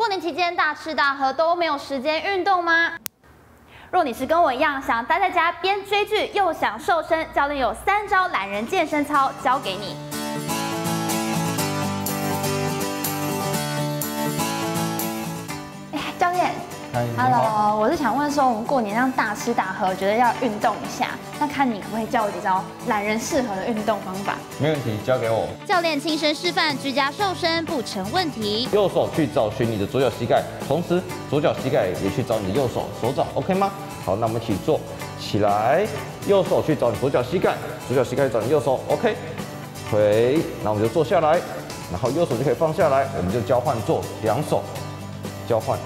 过年期间大吃大喝都没有时间运动吗？若你是跟我一样想待在家边追剧又想瘦身，教练有三招懒人健身操教给你。Hello，我是想问说，我们过年这样大吃大喝，觉得要运动一下，那看你可不可以教我几招懒人适合的运动方法？没问题，交给我。教练亲身示范，居家瘦身不成问题。右手去找寻你的左脚膝盖，同时左脚膝盖也去找你的右手手掌，OK 吗？好，那我们一起做起来。右手去找你左脚膝盖，左脚膝盖找你右手，OK。回，那我们就坐下来，然后右手就可以放下来，我们就交换做两手交换。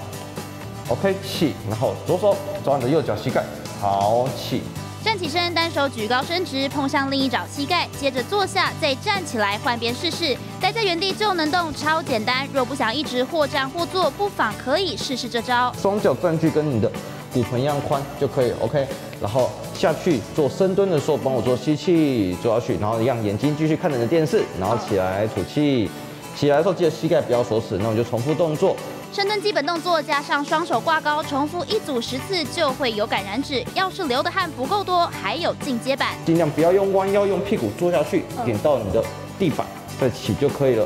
OK，起，然后左手抓你的右脚膝盖，好起，站起身，单手举高伸直，碰向另一脚膝盖，接着坐下，再站起来，换边试试。待在原地就能动，超简单。若不想一直或站或坐，不妨可以试试这招。双脚站距跟你的骨盆一样宽就可以，OK。然后下去做深蹲的时候，帮我做吸气，做下去，然后一样眼睛继续看着你的电视，然后起来吐气。起来的时候记得膝盖不要锁死，那我就重复动作。深蹲基本动作加上双手挂高，重复一组十次就会有感燃脂。要是流的汗不够多，还有进阶版。尽量不要用弯腰，用屁股坐下去，点到你的地板再起就可以了。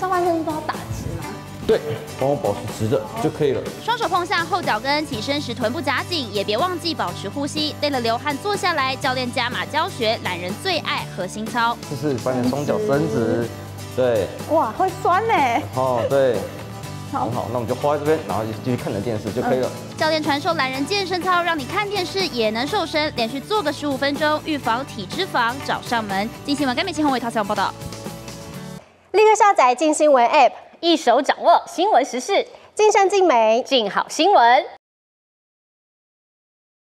上半身都要打直吗？对，帮我保持直的就可以了。双手碰向后脚跟，起身时臀部夹紧，也别忘记保持呼吸。累了流汗坐下来，教练加码教学，懒人最爱核心操。就是把你的双脚伸直，对。哇，会酸呢。哦，对。很好，那我们就花在这边，然后继续看着电视就可以了。教练传授懒人健身操，让你看电视也能瘦身，连续做个十五分钟，预防体脂肪找上门。金新闻甘美清宏为他采访报道。立刻下载金新闻 App，一手掌握新闻时事，尽善尽美，尽好新闻。